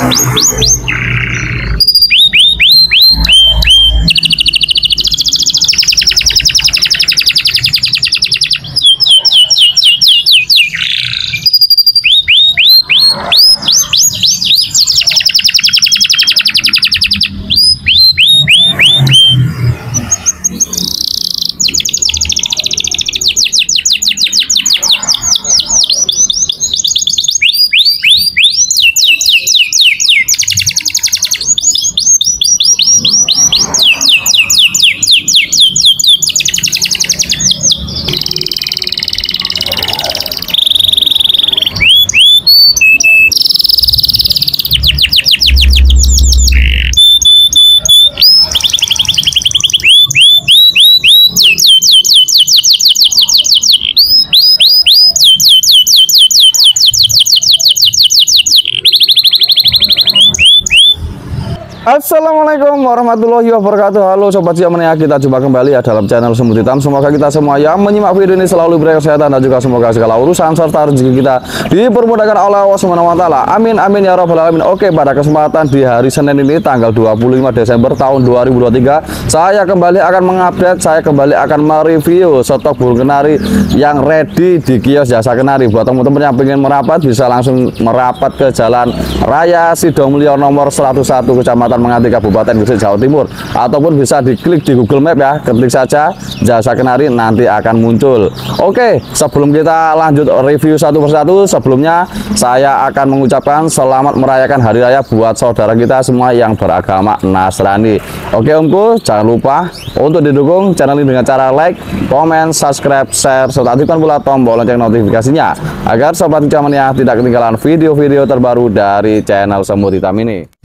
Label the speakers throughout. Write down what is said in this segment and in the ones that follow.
Speaker 1: Thank Assalamualaikum warahmatullahi wabarakatuh. Halo Sobat Siamania Kita jumpa kembali ya dalam channel Semut Hitam Semoga kita semua yang menyimak video ini selalu berkesehatan Dan juga semoga segala urusan serta rezeki kita Dipermudahkan oleh Allah SWT Amin amin ya rabbal alamin. Oke pada kesempatan di hari Senin ini Tanggal 25 Desember tahun 2023 Saya kembali akan mengupdate Saya kembali akan mereview stok burung kenari Yang ready di kios jasa kenari. Buat teman-teman yang ingin merapat Bisa langsung merapat ke jalan Raya Sidomulyo nomor 101 Kecamatan Menganti Kabupaten Gresik Jawa Timur. Ataupun bisa diklik di Google Map ya. Ketik saja jasa kenari nanti akan muncul. Oke sebelum kita lanjut review satu persatu sebelumnya saya akan mengucapkan selamat merayakan Hari Raya buat saudara kita semua yang beragama Nasrani. Oke omku jangan lupa untuk didukung channel ini dengan cara like komen subscribe share serta aktifkan pula tombol lonceng notifikasinya agar sobat ya tidak ketinggalan video-video terbaru dari channel Semut Hitam ini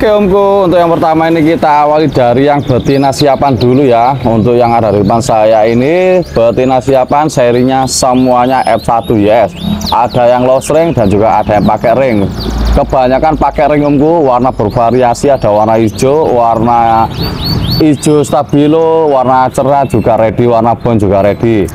Speaker 1: Oke omku, untuk yang pertama ini kita awali dari yang betina siapan dulu ya. Untuk yang ada di depan saya ini betina siapan serinya semuanya F1 yes. Ada yang low ring dan juga ada yang pakai ring. Kebanyakan pakai ring omku, warna bervariasi ada warna hijau, warna hijau stabilo, warna cerah juga ready, warna bone juga ready.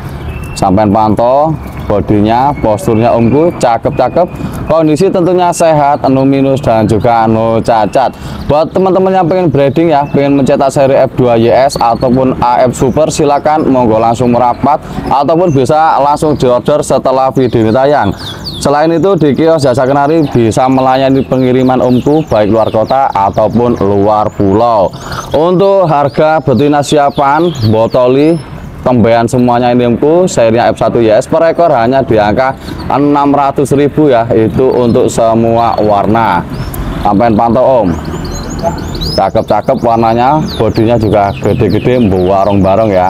Speaker 1: Sampai pantau bodinya posturnya omku cakep-cakep. Kondisi tentunya sehat anu minus dan juga anu cacat. Buat teman-teman yang pengen breeding ya pengen mencetak seri F2YS ataupun AF Super silakan monggo langsung merapat ataupun bisa langsung diorder setelah video ini tayang. Selain itu di kios jasa kenari bisa melayani pengiriman omku baik luar kota ataupun luar pulau. Untuk harga betina siapan botoli pembayaran semuanya ini empu serinya F1 YS per ekor hanya di angka 600.000 ya. Itu untuk semua warna. Sampai pantau om. Cakep-cakep warnanya. Bodinya juga gede-gede warung bareng ya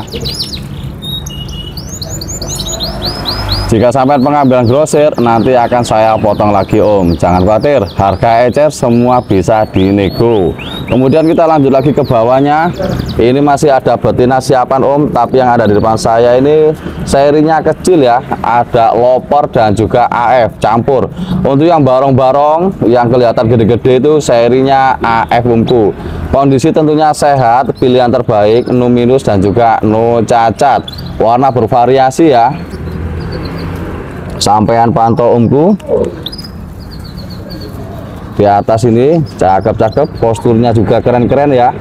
Speaker 1: jika sampai pengambilan grosir nanti akan saya potong lagi om. Jangan khawatir harga ecer semua bisa dinego. Kemudian kita lanjut lagi ke bawahnya. Ini masih ada betina siapan om. Tapi yang ada di depan saya ini serinya kecil ya. Ada loper dan juga AF campur. Untuk yang barong-barong yang kelihatan gede-gede itu serinya AF umku kondisi tentunya sehat pilihan terbaik no minus dan juga no cacat. Warna bervariasi ya sampean pantau umku di atas ini cakep-cakep posturnya juga keren-keren ya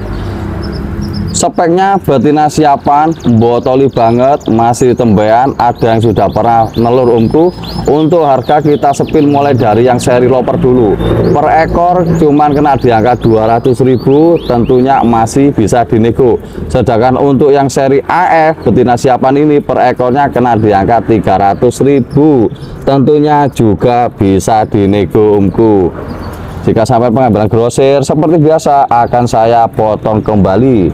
Speaker 1: speknya betina siapan botoli banget masih tembean ada yang sudah pernah nelur umku untuk harga kita sepil mulai dari yang seri loper dulu. Per ekor cuman kena di angka 200.000 tentunya masih bisa dinego. Sedangkan untuk yang seri AF betina siapan ini per ekornya kena di angka 300.000 tentunya juga bisa dinego umku jika sampai pengambilan grosir seperti biasa akan saya potong kembali.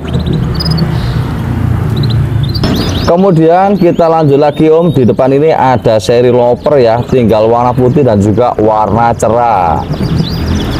Speaker 1: Kemudian kita lanjut lagi Om, di depan ini ada seri loper ya, tinggal warna putih dan juga warna cerah.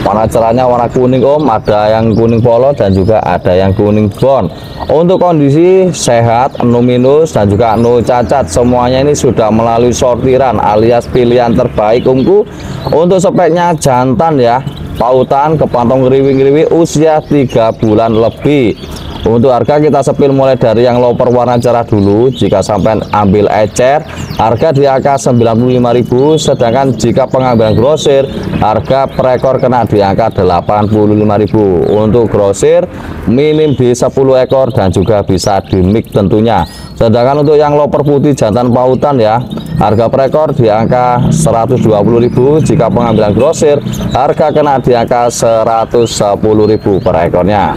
Speaker 1: Warna cerahnya warna kuning Om, ada yang kuning polo dan juga ada yang kuning bond. Untuk kondisi sehat, no minus dan juga no cacat, semuanya ini sudah melalui sortiran alias pilihan terbaik Omku. Untuk speknya jantan ya, pautan kepantong ngeriwi-ngeriwi usia tiga bulan lebih. Untuk harga kita sepil mulai dari yang loper warna cerah dulu jika sampai ambil ecer harga di angka 95.000 sedangkan jika pengambilan grosir harga per ekor kena di angka 85.000 untuk grosir minim di 10 ekor dan juga bisa di mix tentunya. Sedangkan untuk yang loper putih jantan pautan ya harga per ekor di angka 120.000 jika pengambilan grosir harga kena di angka 110.000 per ekornya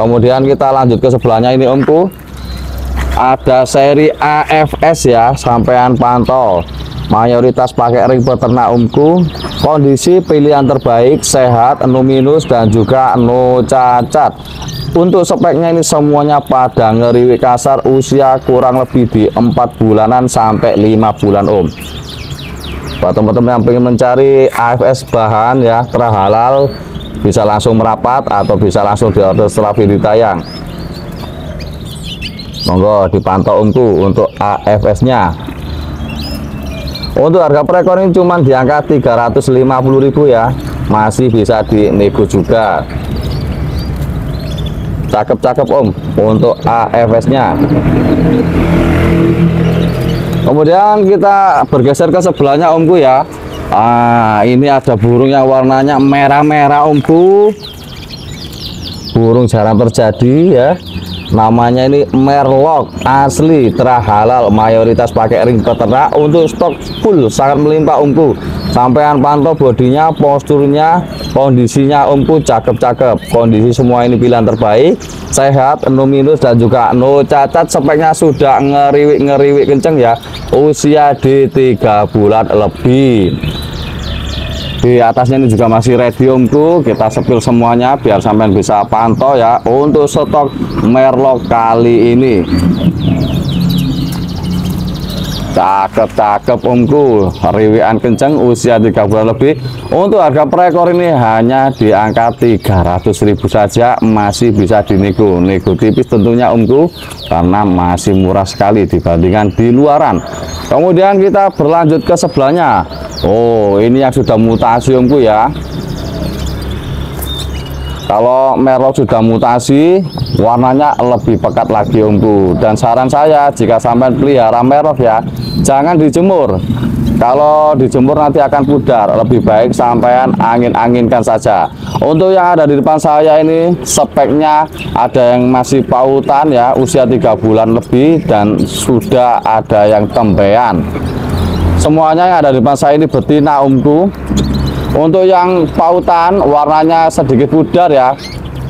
Speaker 1: kemudian kita lanjut ke sebelahnya. Ini omku ada seri AFS ya sampean pantau. Mayoritas pakai ring peternak umku kondisi pilihan terbaik sehat no minus dan juga no cacat untuk speknya ini semuanya pada ngeriwi kasar usia kurang lebih di empat bulanan sampai lima bulan om. Buat teman-teman yang ingin mencari AFS bahan ya terhalal bisa langsung merapat atau bisa langsung diorder setelah video tayang. Monggo dipantau omku untuk AFS nya untuk harga per ekor ini cuma di angka 350.000 ya. Masih bisa dinego juga cakep-cakep om untuk AFS nya kemudian kita bergeser ke sebelahnya omku ya. Ah ini ada burung yang warnanya merah-merah omku. Burung jarang terjadi ya namanya ini merlok asli terhalal mayoritas pakai ring peternak untuk stok full sangat melimpah umku sampean pantau bodinya posturnya kondisinya umku cakep-cakep. Kondisi semua ini pilihan terbaik sehat no minus dan juga no cacat. Speknya sudah ngeriwik-ngeriwik kenceng ya usia di tiga bulan lebih di atasnya ini juga masih radium tuh kita sepil semuanya biar sampai bisa pantau ya. Untuk stok merlok kali ini cakep-cakep omku riwian kenceng usia tiga bulan lebih. Untuk harga per ekor ini hanya di angka 300.000 saja. Masih bisa dinego nego tipis tentunya omku karena masih murah sekali dibandingkan di luaran. Kemudian kita berlanjut ke sebelahnya. Oh ini yang sudah mutasi omku ya. Kalau merlot sudah mutasi warnanya lebih pekat lagi omku dan saran saya jika sampai pelihara merlot ya jangan dijemur. Kalau dijemur nanti akan pudar. Lebih baik sampean angin-anginkan saja. Untuk yang ada di depan saya ini speknya ada yang masih pautan ya usia tiga bulan lebih dan sudah ada yang tembean. Semuanya yang ada di depan saya ini betina umku untuk yang pautan warnanya sedikit pudar ya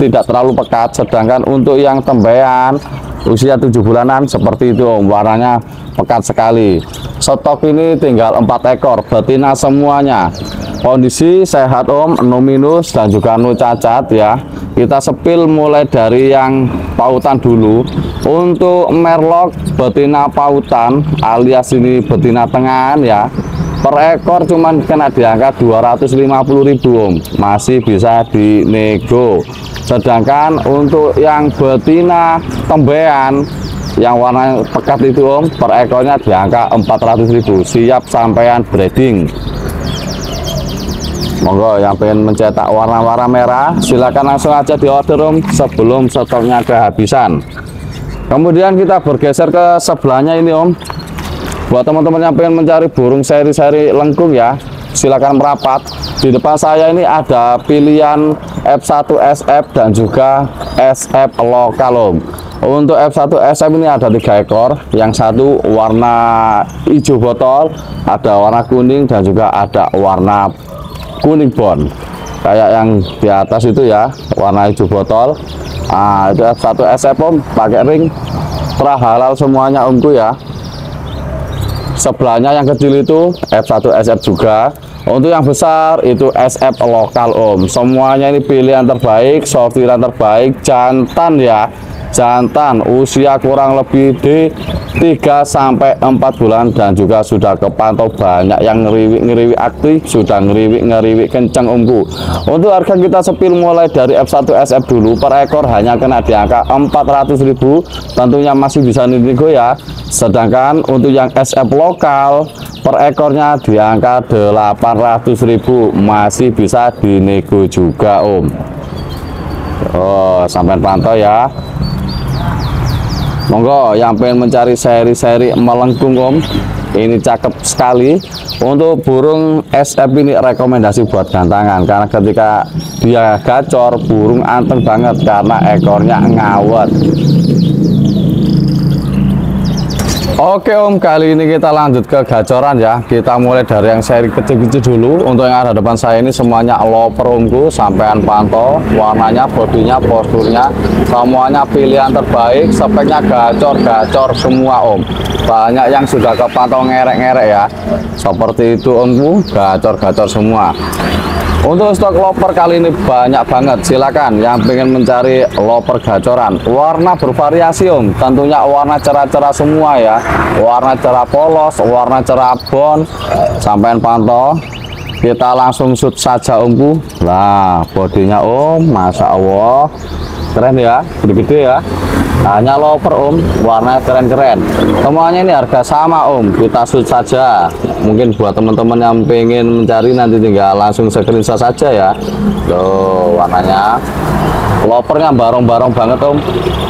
Speaker 1: tidak terlalu pekat sedangkan untuk yang tembean usia tujuh bulanan seperti itu om warnanya pekat sekali. Stok ini tinggal empat ekor betina semuanya. Kondisi sehat om no minus dan juga no cacat ya. Kita sepil mulai dari yang pautan dulu. Untuk merlok betina pautan alias ini betina tengahan ya. Per ekor cuman kena di angka 250.000 om. Masih bisa dinego sedangkan untuk yang betina tembean yang warna pekat itu om per ekornya di angka 400.000 siap sampean breeding. Monggo yang pengen mencetak warna-warna merah silakan langsung aja di order om sebelum stoknya kehabisan. Kemudian kita bergeser ke sebelahnya ini om. Buat teman-teman yang pengen mencari burung seri-seri lengkung ya silakan merapat. Di depan saya ini ada pilihan F1 SF dan juga SF lokal om untuk F1 SF ini ada tiga ekor. Yang satu warna hijau botol ada warna kuning dan juga ada warna kuning bond. Kayak yang di atas itu ya warna hijau botol. Nah itu F1 SF om. Pakai ring. Halal semuanya omku ya sebelahnya yang kecil itu F1 SF juga. Untuk yang besar itu SF lokal om. Semuanya ini pilihan terbaik sortiran terbaik jantan ya jantan usia kurang lebih di 3 sampai 4 bulan dan juga sudah kepantau banyak yang ngeriwik-ngeriwik aktif sudah ngeriwik-ngeriwik kencang umku untuk harga kita sepil mulai dari F1 SF dulu per ekor hanya kena di angka 400.000 tentunya masih bisa nego ya sedangkan untuk yang SF lokal per ekornya di angka 800.000 masih bisa dinego juga om. Oh sampai pantau ya monggo yang pengen mencari seri-seri melengkung om. Ini cakep sekali. Untuk burung SF ini rekomendasi buat gantangan karena ketika dia gacor burung anteng banget karena ekornya ngawet Oke Om, kali ini kita lanjut ke gacoran ya. Kita mulai dari yang seri kecil-kecil dulu. Untuk yang ada depan saya ini semuanya loper omku, sampean pantau, warnanya, bodinya, posturnya, semuanya pilihan terbaik. Speknya gacor-gacor semua Om. Banyak yang sudah kepantau ngerek-ngerek ya. Seperti itu Omku, gacor-gacor semua. Untuk stok loper kali ini banyak banget. Silakan yang pengen mencari loper gacoran. Warna bervariasi om. Tentunya warna cerah-cerah semua ya. Warna cerah polos, warna cerah bon. Sampai pantau. Kita langsung shoot saja omku. Lah, bodinya om, masya Allah. Keren ya, gede-gede ya. Hanya loper om. Warna keren-keren. Semuanya ini harga sama om. Kita shoot saja. Mungkin buat teman-teman yang pengen mencari nanti tinggal langsung screenshot saja ya. Tuh warnanya. Lopernya barong-barong banget om.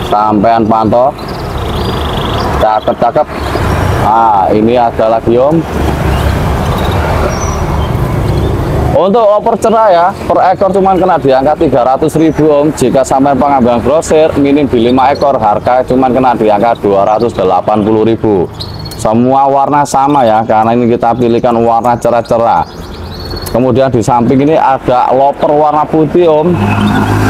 Speaker 1: Sampean pantau. Cakep-cakep. Nah ini ada lagi om untuk oper cerah ya, per ekor cuma kena di angka 300 ribu om. Jika sampai pengambilan grosir, minim di 5 ekor, harga cuma kena di angka 280 ribu. Semua warna sama ya, karena ini kita pilihkan warna cerah-cerah. Kemudian di samping ini ada loper warna putih om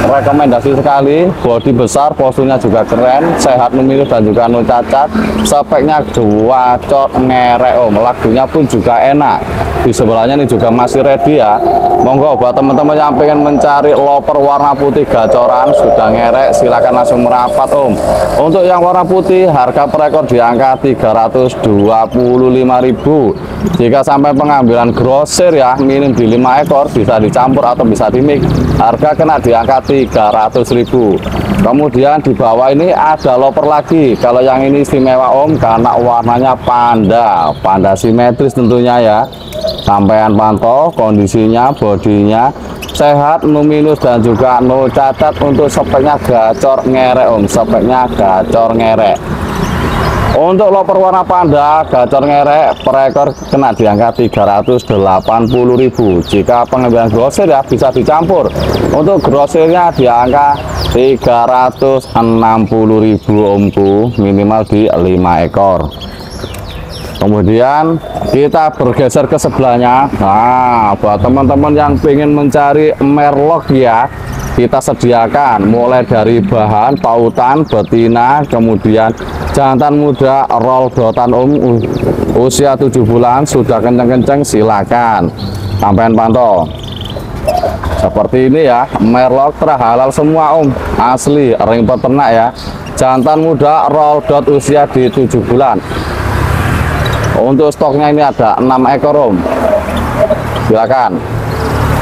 Speaker 1: rekomendasi sekali body besar posturnya juga keren sehat memilih dan juga no cacat speknya dua cot ngerek om lagunya pun juga enak di sebelahnya ini juga masih ready ya. Monggo buat teman-teman yang pengen mencari loper warna putih gacoran sudah ngerek silahkan langsung merapat om. Untuk yang warna putih harga per ekor di angka 325.000 jika sampai pengambilan grosir ya minim di 5 ekor bisa dicampur atau bisa dimik harga kena di angka 300.000 kemudian di bawah ini ada loper lagi. Kalau yang ini istimewa om karena warnanya panda. Panda simetris tentunya ya sampean pantau kondisinya bodinya sehat no minus dan juga no cacat untuk speknya gacor ngerek om speknya gacor ngerek untuk loper warna panda gacor ngerek per ekor kena di angka 380.000. Jika pengambilan grosir ya bisa dicampur. Untuk grosirnya di angka 360.000 omku minimal di 5 ekor. Kemudian kita bergeser ke sebelahnya. Nah, buat teman-teman yang ingin mencari merlok ya, kita sediakan. Mulai dari bahan pautan betina kemudian jantan muda roll dotan um usia 7 bulan sudah kenceng-kenceng silakan. Sampai pantau. Seperti ini ya merlok terhalal semua om. Asli ring peternak ya. Jantan muda roll dot usia di 7 bulan untuk stoknya ini ada 6 ekor om. Silakan.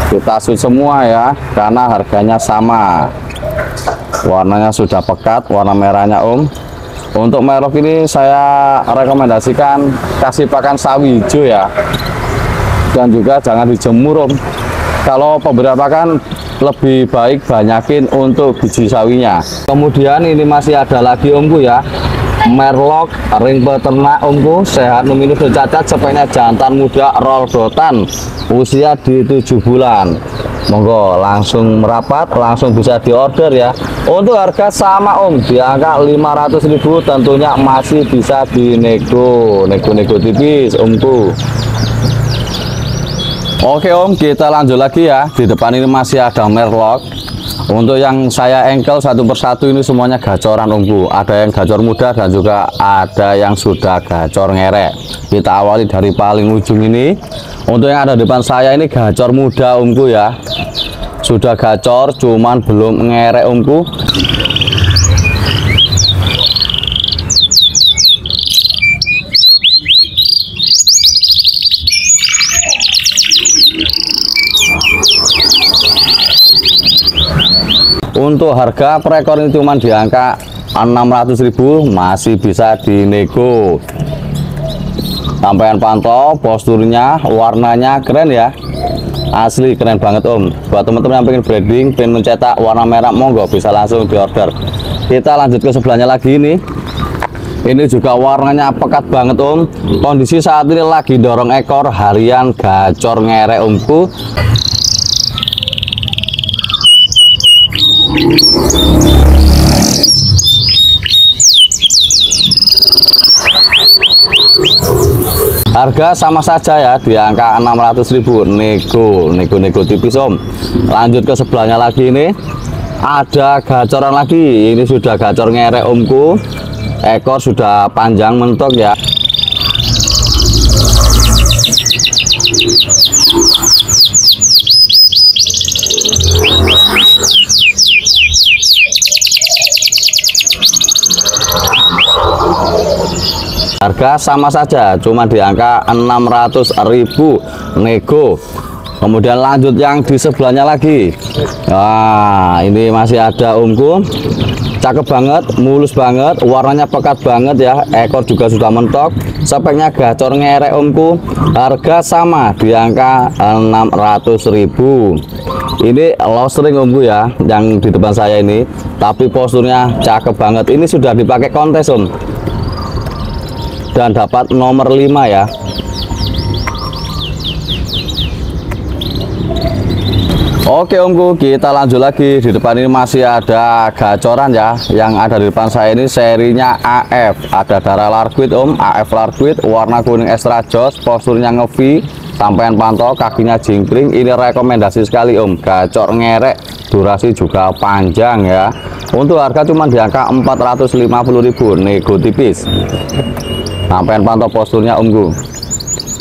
Speaker 1: Kita shoot semua ya karena harganya sama. Warnanya sudah pekat warna merahnya om. Untuk merok ini saya rekomendasikan kasih pakan sawi hijau ya. Dan juga jangan dijemur om. Kalau beberapa kan lebih baik banyakin untuk biji sawinya. Kemudian ini masih ada lagi omku ya merlok ring peternak omku sehat numinu cacat cepetnya jantan muda roll dotan usia di tujuh bulan. Monggo langsung merapat langsung bisa diorder ya. Untuk harga sama om di angka 500.000 tentunya masih bisa dinego nego-nego tipis omku. Oke om kita lanjut lagi ya. Di depan ini masih ada merlok untuk yang saya engkel satu persatu ini semuanya gacoran omku ada yang gacor muda dan juga ada yang sudah gacor ngerek. Kita awali dari paling ujung ini. Untuk yang ada depan saya ini gacor muda omku ya. Sudah gacor cuman belum ngerek omku untuk harga per ekor ini cuma di angka 600.000 masih bisa dinego. Sampaian pantau posturnya warnanya keren ya. Asli keren banget om. Buat teman-teman yang pengen breeding pengen mencetak warna merah monggo bisa langsung di order kita lanjut ke sebelahnya lagi ini. Ini juga warnanya pekat banget om. Kondisi saat ini lagi dorong ekor harian gacor ngerek omku harga sama saja ya di angka 600.000 nego nego-nego tipis om. Lanjut ke sebelahnya lagi ini. Ada gacoran lagi. Ini sudah gacor ngerek omku. Ekor sudah panjang mentok ya harga sama saja cuma di angka 600.000 nego. Kemudian lanjut yang di sebelahnya lagi. Nah ini masih ada umku cakep banget mulus banget warnanya pekat banget ya. Ekor juga sudah mentok. Speknya gacor ngerek umku harga sama di angka 600.000 ini lostring umku ya yang di depan saya ini. Tapi posturnya cakep banget. Ini sudah dipakai kontes om dan dapat nomor 5 ya. Oke omku kita lanjut lagi. Di depan ini masih ada gacoran ya yang ada di depan saya ini serinya AF ada darah larguit om. AF larguit warna kuning extra jos posturnya ngevi sampean pantau kakinya jingkring. Ini rekomendasi sekali om. Gacor ngerek durasi juga panjang ya. Untuk harga cuma di angka 450.000 nego tipis sampai pantau posturnya omku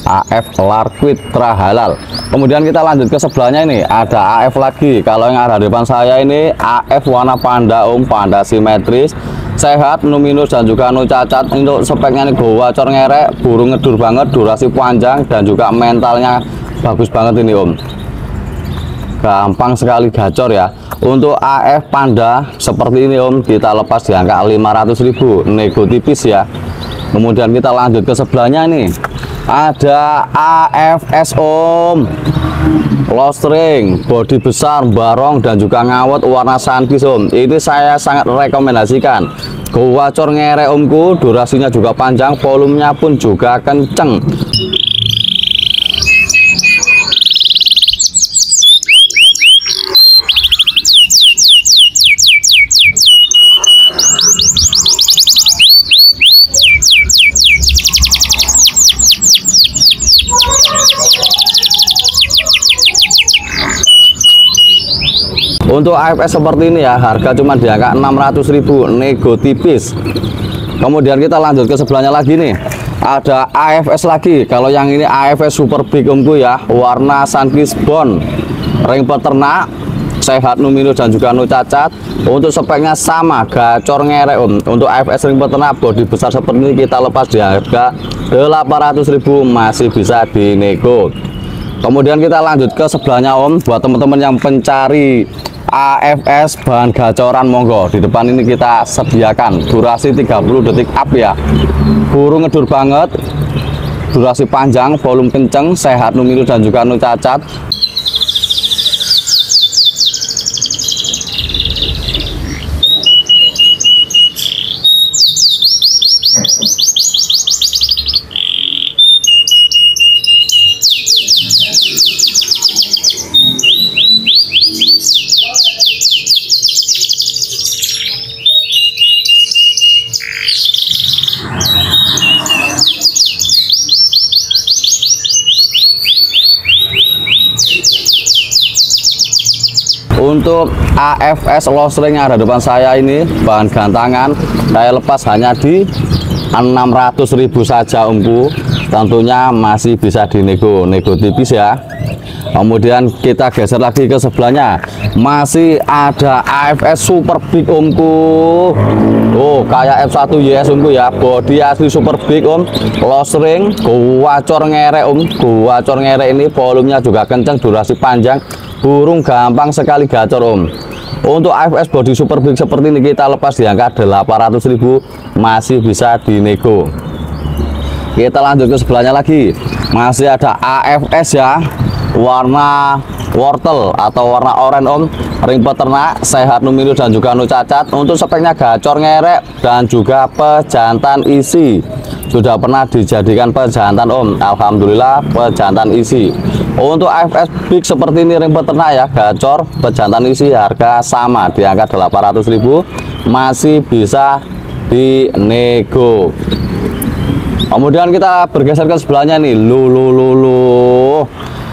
Speaker 1: AF Larquid Trahalal kemudian kita lanjut ke sebelahnya ini. Ada AF lagi. Kalau yang ada di depan saya ini AF warna panda om panda simetris. Sehat numinus dan juga nu cacat. Untuk speknya ini goa cor ngerek burung ngedur banget durasi panjang dan juga mentalnya bagus banget ini om. Gampang sekali gacor ya. Untuk AF panda seperti ini om kita lepas di angka 500.000 nego tipis ya kemudian kita lanjut ke sebelahnya nih. Ada AFS Om. Lostring body besar barong dan juga ngawet warna sankis Om. Ini saya sangat rekomendasikan. Gua cor ngere omku. Durasinya juga panjang volumenya pun juga kenceng untuk AFS seperti ini ya harga cuma di angka 600.000 nego tipis kemudian kita lanjut ke sebelahnya lagi nih. Ada AFS lagi. Kalau yang ini AFS super big omku ya warna sunkis bond. Ring peternak sehat numino dan juga no cacat. Untuk speknya sama gacor ngerek om. Untuk AFS ring peternak bodi besar seperti ini kita lepas di harga 800.000 masih bisa dinego. Kemudian kita lanjut ke sebelahnya om. Buat teman-teman yang pencari AFS bahan gacoran monggo. Di depan ini kita sediakan durasi 30 detik up ya. Burung ngedur banget durasi panjang volume kenceng sehat numiru dan juga nu cacat untuk AFS low string yang ada depan saya ini bahan gantangan saya lepas hanya di 600.000 saja umku tentunya masih bisa dinego nego tipis ya. Kemudian kita geser lagi ke sebelahnya. Masih ada AFS super big omku oh kayak F1 YS omku ya. Body asli super big om. Loss ring gua ngerek om. Gua ngerek ini volumenya juga kenceng durasi panjang burung gampang sekali gacor om. Untuk AFS body super big seperti ini kita lepas di angka 800.000 masih bisa dinego. Kita lanjut ke sebelahnya lagi. Masih ada AFS ya. Warna wortel atau warna oranye om. Ring peternak sehat numinu dan juga nu cacat. Untuk speknya gacor ngerek dan juga pejantan isi. Sudah pernah dijadikan pejantan om. Alhamdulillah pejantan isi untuk AFS Big seperti ini ring peternak ya gacor pejantan isi harga sama di angka 800.000 masih bisa dinego. Kemudian kita bergeser ke sebelahnya nih lu lu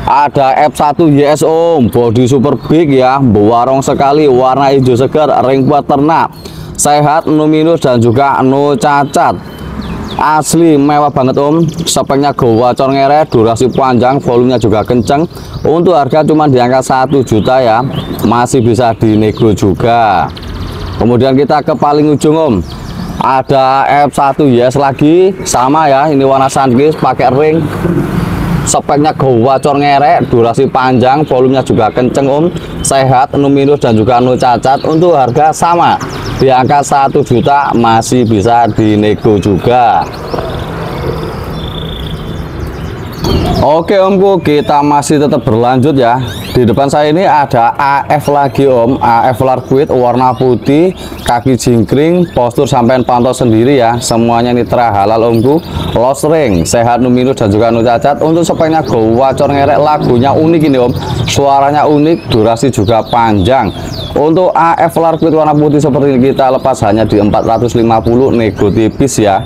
Speaker 1: ada F1 YS Om body super big ya berwarong sekali warna hijau segar ring peternak. Sehat no minus dan juga no cacat asli mewah banget om. Speknya gawacor ngeret durasi panjang volumenya juga kenceng. Untuk harga cuma di angka 1 juta ya. Masih bisa dinego juga. Kemudian kita ke paling ujung om. Ada F1 yes lagi. Sama ya ini warna sunkis pakai ring. Speknya gawacor ngerek durasi panjang volumenya juga kenceng om. Sehat no minus dan juga no cacat untuk harga sama di angka satu juta masih bisa dinego juga Oke omku kita masih tetap berlanjut ya. Di depan saya ini ada AF lagi om. AF Larguit warna putih kaki jingkring postur sampai pantau sendiri ya. Semuanya ini halal omku lost ring sehat numinus dan juga nucacat untuk speknya gawacor ngerek lagunya unik ini om. Suaranya unik durasi juga panjang. Untuk AF Larguit warna putih seperti ini kita lepas hanya di 450 nego tipis ya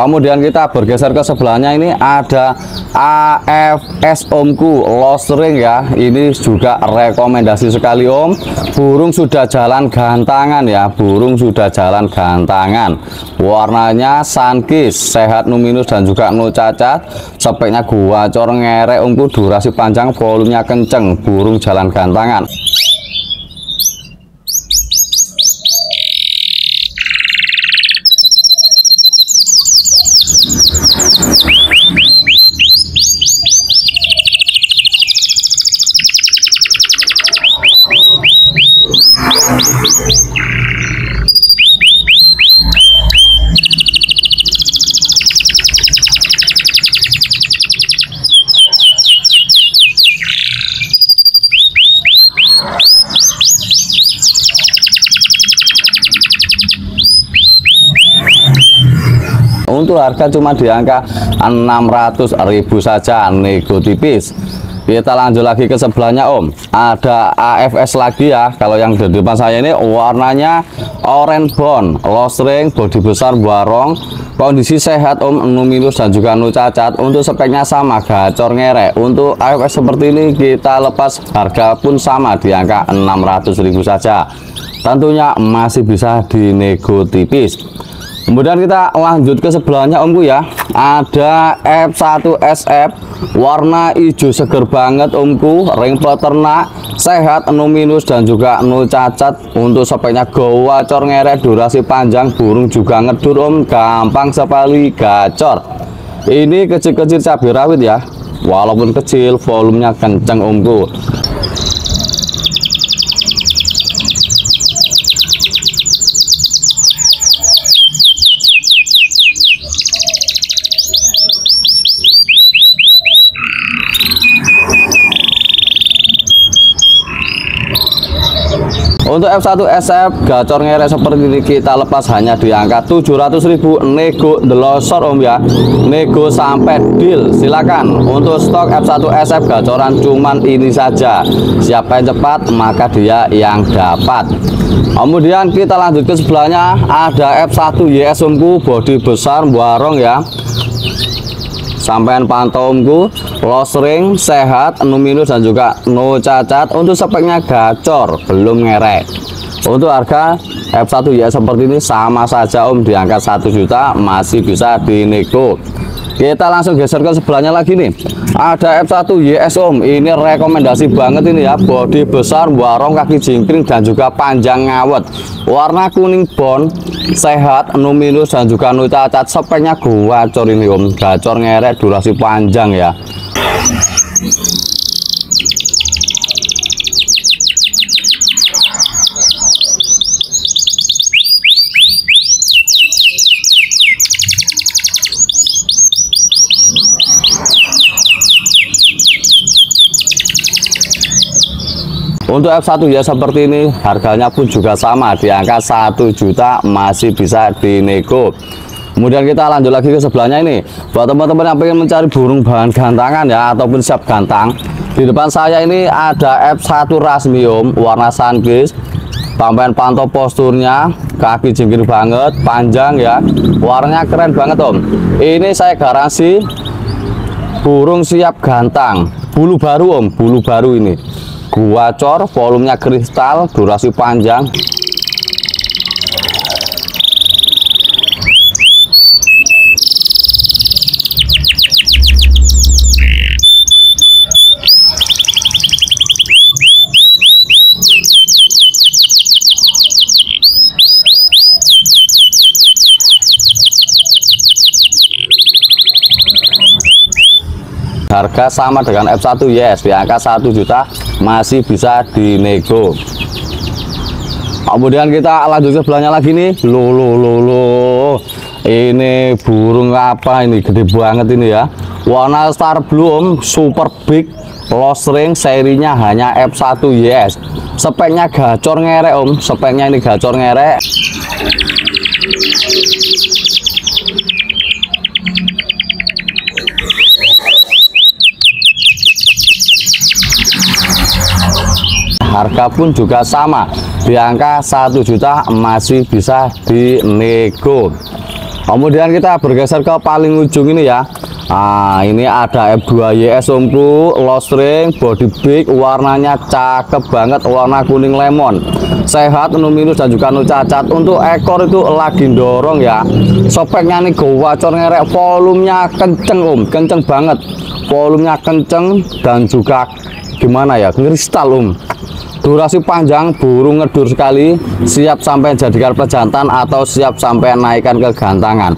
Speaker 1: kemudian kita bergeser ke sebelahnya ini ada AFS omku lost ring ya. Ini juga rekomendasi sekali om. Burung sudah jalan gantangan ya burung sudah jalan gantangan. Warnanya sunkis sehat numinus dan juga no cacat speknya gua cor ngerek omku durasi panjang volumenya kenceng burung jalan gantangan untuk harga cuma di angka 600.000 saja nego tipis. Kita lanjut lagi ke sebelahnya om. Ada AFS lagi ya kalau yang di depan saya ini warnanya orange bone lost ring body besar barong kondisi sehat om nu minus dan juga nu cacat. Untuk speknya sama gacor ngerek. Untuk AFS seperti ini kita lepas harga pun sama di angka 600.000 saja. Tentunya masih bisa dinego tipis kemudian kita lanjut ke sebelahnya omku ya. Ada F1 SF warna hijau seger banget omku ring peternak sehat no minus dan juga no cacat. Untuk speknya gawacor ngeret durasi panjang burung juga ngedur om. Gampang sekali gacor. Ini kecil-kecil cabai rawit ya. Walaupun kecil volumenya kenceng omku untuk F1 SF gacor ngerek seperti ini kita lepas hanya di angka 700.000 nego delosor om ya. Nego sampai deal. Silakan. Untuk stok F1 SF gacoran cuman ini saja. Siapa yang cepat maka dia yang dapat. Kemudian kita lanjut ke sebelahnya. Ada F1 YS omku body besar warong ya sampean pantau omku loss ring sehat no minus dan juga no cacat. Untuk speknya gacor belum ngerek. Untuk harga F1 ya seperti ini sama saja om. Di angka 1 juta masih bisa dinego kita langsung geser ke sebelahnya lagi nih ada F1 YS Om. Ini rekomendasi banget ini ya. Body besar warong kaki jingkring dan juga panjang ngawet. Warna kuning bond sehat no minus dan juga no cacat. Speknya gacor ini Om. Gacor ngerek durasi panjang ya Untuk F1 ya seperti ini harganya pun juga sama di angka 1 juta masih bisa dinego. Kemudian kita lanjut lagi ke sebelahnya ini. Buat teman-teman yang ingin mencari burung bahan gantangan ya ataupun siap gantang. Di depan saya ini ada F1 Rasmium warna sunkis. Tambahan pantau posturnya, kaki jingkir banget, panjang ya. Warnanya keren banget om. Ini saya garansi burung siap gantang. Bulu baru om, bulu baru ini guacor volumenya kristal durasi panjang. Harga sama dengan F1 yes di angka 1 juta masih bisa dinego. Kemudian kita lanjut ke belakangnya lagi nih. Lo lo lo lo ini burung apa ini? Gede banget ini ya. Warna star blue super big lost ring serinya hanya F1 yes. Speknya gacor ngerek om. Speknya ini gacor ngerek harga pun juga sama di angka 1 juta masih bisa dinego kemudian kita bergeser ke paling ujung ini ya Nah, ini ada F2YS omku, lost ring, body big, warnanya cakep banget, warna kuning lemon. Sehat, no minus dan juga no cacat. Untuk ekor itu lagi dorong ya. Speknya nih gawacor ngerek, volumenya kenceng om, kenceng banget. Volumenya kenceng dan juga gimana ya, kristal om durasi panjang burung ngedur sekali siap sampai jadikan pejantan atau siap sampai naikkan ke gantangan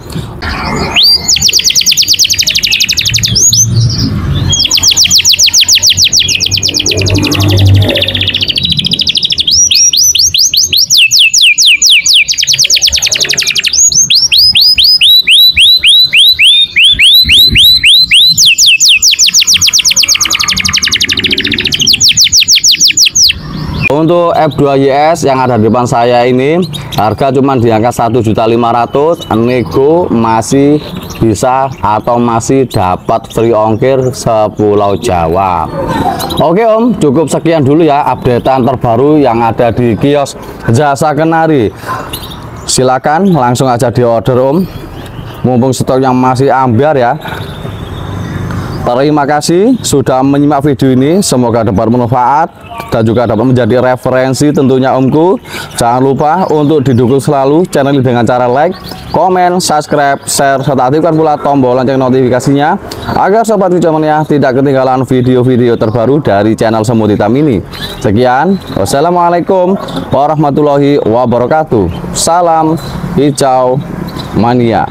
Speaker 1: untuk F2YS yang ada di depan saya ini harga cuma di angka 1.500 nego masih bisa atau masih dapat free ongkir sepulau Jawa. Oke Om cukup sekian dulu ya updatean terbaru yang ada di kios jasa kenari. Silakan langsung aja di order Om. Mumpung stok yang masih ambiar ya Terima kasih sudah menyimak video ini. Semoga dapat bermanfaat dan juga dapat menjadi referensi tentunya Omku. Jangan lupa untuk didukung selalu channel ini dengan cara like, komen, subscribe, share, serta aktifkan pula tombol lonceng notifikasinya agar sobat hijauannya tidak ketinggalan video-video terbaru dari channel Semut Hitam ini. Sekian, wassalamualaikum warahmatullahi wabarakatuh. Salam hijau mania.